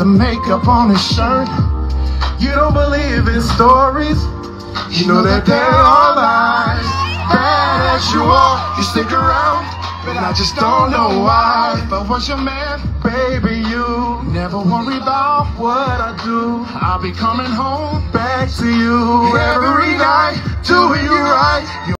the makeup on his shirt. You don't believe in stories. You know that they're all lies. Bad as you are, you stick around. But I just don't know why. But I was your man, baby, you never worry about what I do. I'll be coming home back to you every night, doing you right.